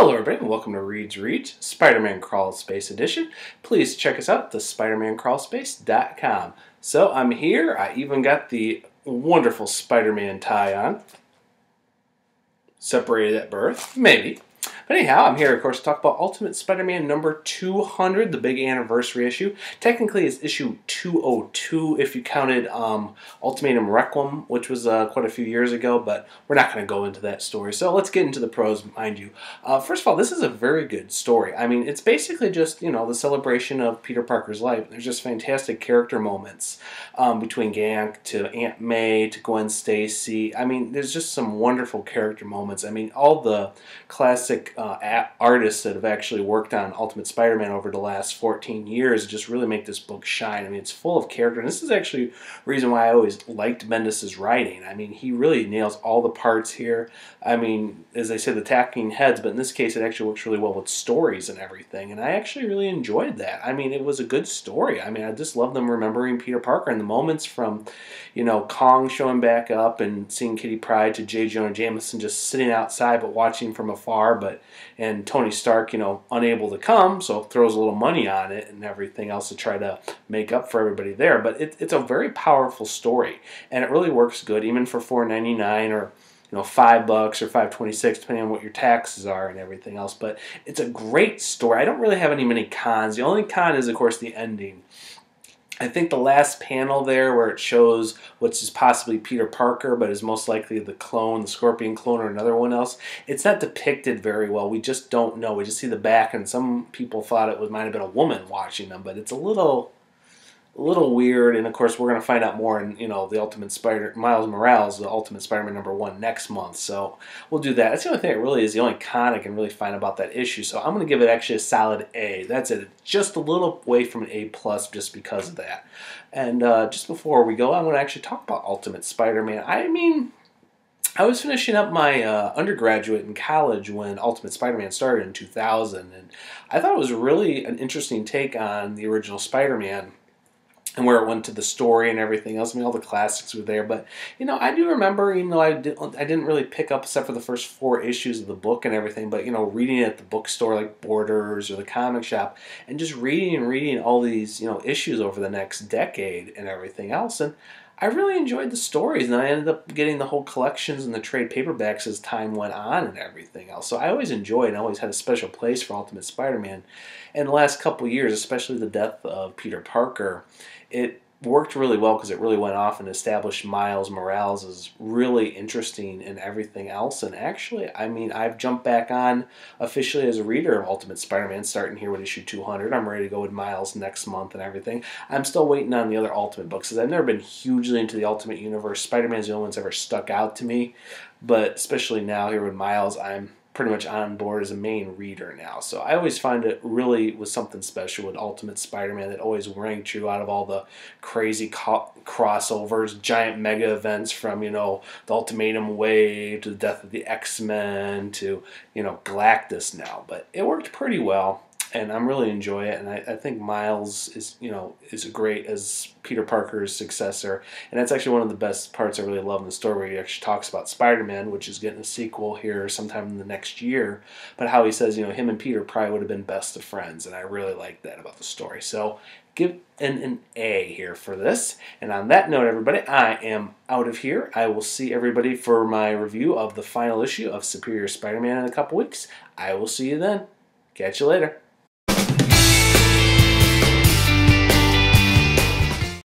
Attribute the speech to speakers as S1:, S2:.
S1: Hello, everybody, and welcome to Read's Reads, Spider-Man Crawl Space Edition. Please check us out at the SpiderManCrawlspace.com. So I'm here. I even got the wonderful Spider-Man tie on. Separated at birth, maybe. But anyhow, I'm here, of course, to talk about Ultimate Spider-Man number 200, the big anniversary issue. Technically, it's issue 202 if you counted um, Ultimatum Requiem, which was uh, quite a few years ago, but we're not going to go into that story. So let's get into the pros, mind you. Uh, first of all, this is a very good story. I mean, it's basically just, you know, the celebration of Peter Parker's life. There's just fantastic character moments um, between Ganke to Aunt May to Gwen Stacy. I mean, there's just some wonderful character moments. I mean, all the classic uh, artists that have actually worked on Ultimate Spider-Man over the last 14 years just really make this book shine. I mean, it's full of character, and this is actually reason why I always liked Bendis's writing. I mean, he really nails all the parts here. I mean, as I said, the talking heads, but in this case, it actually works really well with stories and everything, and I actually really enjoyed that. I mean, it was a good story. I mean, I just love them remembering Peter Parker and the moments from, you know, Kong showing back up and seeing Kitty Pryde to J. Jonah Jameson just sitting outside but watching from afar, but and Tony Stark, you know, unable to come, so throws a little money on it and everything else to try to make up for everybody there. But it, it's a very powerful story, and it really works good, even for four ninety nine or you know five bucks or five twenty six, depending on what your taxes are and everything else. But it's a great story. I don't really have any many cons. The only con is, of course, the ending. I think the last panel there where it shows what's is possibly Peter Parker, but is most likely the clone, the Scorpion clone, or another one else. It's not depicted very well. We just don't know. We just see the back, and some people thought it was might have been a woman watching them, but it's a little a little weird. And of course, we're going to find out more in you know the Ultimate Spider Miles Morales, the Ultimate Spider-Man number one next month. So we'll do that. That's the only thing that really is the only con I can really find about that issue. So I'm going to give it actually a solid A. That's it. Just a little way from an A plus just because of that. And uh, just before we go, I'm going to actually talk about Ultimate Spider-Man. I mean. I was finishing up my uh, undergraduate in college when Ultimate Spider-Man started in 2000, and I thought it was really an interesting take on the original Spider-Man and where it went to the story and everything else. I mean, all the classics were there, but you know, I do remember, even though I didn't, I didn't really pick up except for the first four issues of the book and everything. But you know, reading it at the bookstore like Borders or the comic shop, and just reading and reading all these you know issues over the next decade and everything else, and I really enjoyed the stories, and I ended up getting the whole collections and the trade paperbacks as time went on and everything else. So I always enjoyed and always had a special place for Ultimate Spider-Man. And the last couple years, especially the death of Peter Parker, it worked really well because it really went off and established Miles Morales as really interesting in everything else. And actually, I mean, I've jumped back on officially as a reader of Ultimate Spider-Man, starting here with issue 200. I'm ready to go with Miles next month and everything. I'm still waiting on the other Ultimate books because I've never been hugely into the Ultimate Universe. Spider-Man's the only one that's ever stuck out to me, but especially now here with Miles, I'm pretty much on board as a main reader now. So I always find it really was something special with Ultimate Spider-Man that always rang true out of all the crazy co- crossovers, giant mega events from, you know, the Ultimatum Wave to the death of the X-Men to, you know, Galactus now. But it worked pretty well and I'm really enjoying it. And I, I, think Miles is you know is great as Peter Parker's successor, and that's actually one of the best parts I really love in the story. Where he actually talks about Spider-Man, which is getting a sequel here sometime in the next year, but how he says you know him and Peter probably would have been best of friends, and I really like that about the story. So give an, an A here for this. And on that note, everybody, I am out of here. I will see everybody for my review of the final issue of Superior Spider-Man in a couple weeks. I will see you then. Catch you later.